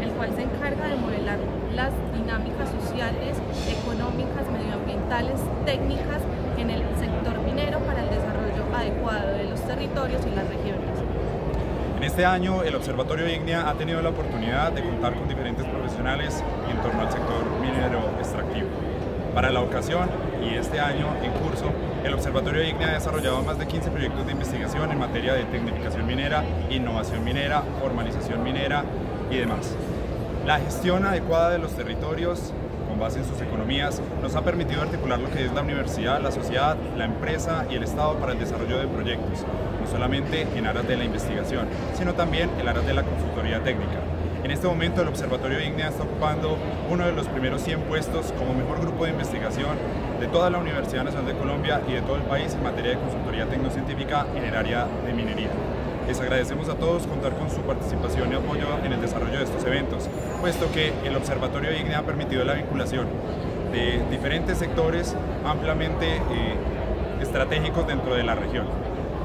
El cual se encarga de modelar las dinámicas sociales, económicas, medioambientales, técnicas en el sector minero para el desarrollo adecuado de los territorios y las regiones. En este año, el Observatorio IGNIA ha tenido la oportunidad de contar con diferentes profesionales en torno al sector minero extractivo. Para la ocasión y este año en curso, el Observatorio IGNIA ha desarrollado más de 15 proyectos de investigación en materia de tecnificación minera, innovación minera, formalización minera y demás. La gestión adecuada de los territorios con base en sus economías nos ha permitido articular lo que es la universidad, la sociedad, la empresa y el Estado para el desarrollo de proyectos, no solamente en aras de la investigación, sino también en aras de la consultoría técnica. En este momento el Observatorio IGNIA está ocupando uno de los primeros 100 puestos como mejor grupo de investigación de toda la Universidad Nacional de Colombia y de todo el país en materia de consultoría tecnocientífica en el área de minería. Les agradecemos a todos contar con su participación y apoyo en el desarrollo de estos eventos, puesto que el Observatorio IGNIA ha permitido la vinculación de diferentes sectores ampliamente eh, estratégicos dentro de la región.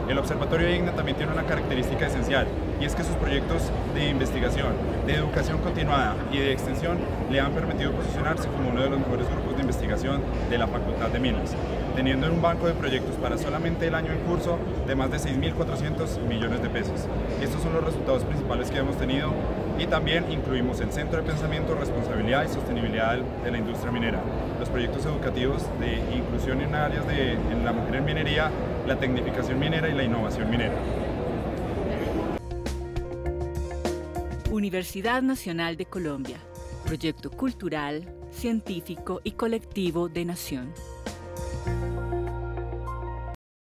El Observatorio IGNIA también tiene una característica esencial y es que sus proyectos de investigación, de educación continuada y de extensión le han permitido posicionarse como uno de los mejores grupos de investigación de la Facultad de Minas, teniendo un banco de proyectos para solamente el año en curso de más de 6.400 millones de pesos. Estos son los resultados principales que hemos tenido y también incluimos el Centro de Pensamiento, Responsabilidad y Sostenibilidad de la Industria Minera, los proyectos educativos de inclusión en áreas de la mujer en minería, la tecnificación minera y la innovación minera. Universidad Nacional de Colombia, proyecto cultural, científico y colectivo de nación.